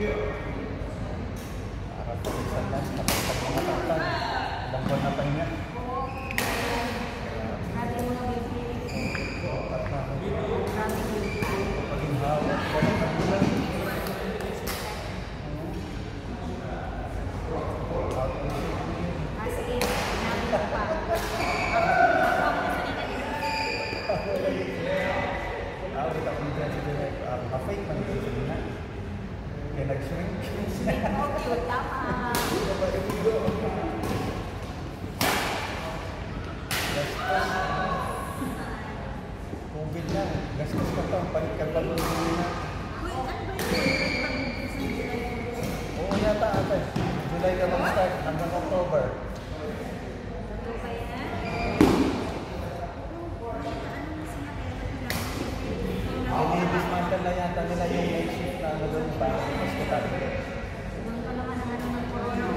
Yeah. yata ate. July ka mag-start hanggang October. Ang i-dismantle na yata nila yung night shift na nagawin pa. Mas katagal. Ang palaman naman ng corona.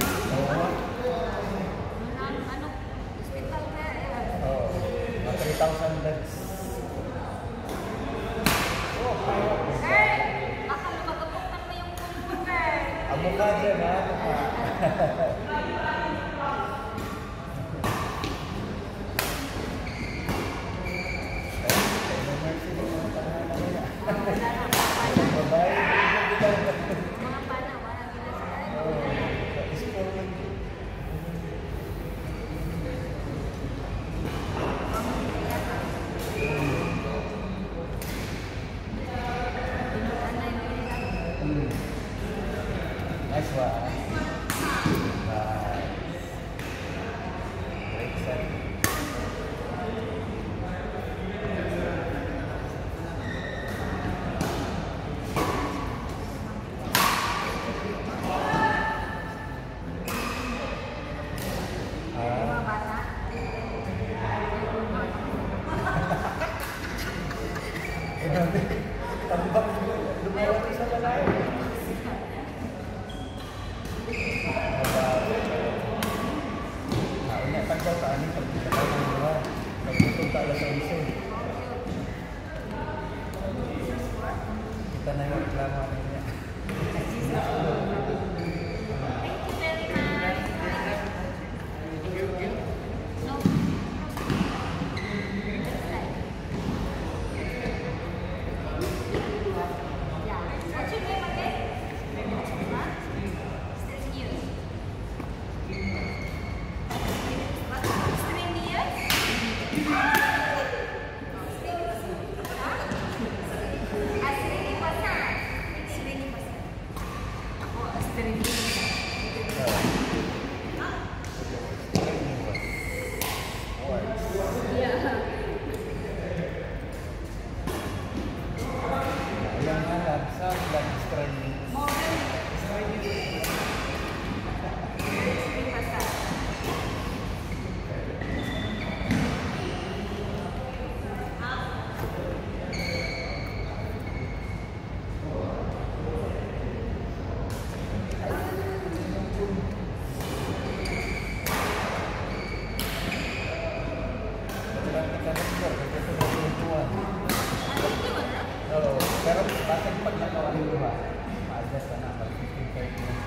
tak ada solution kita naik lama ni बारह minus करना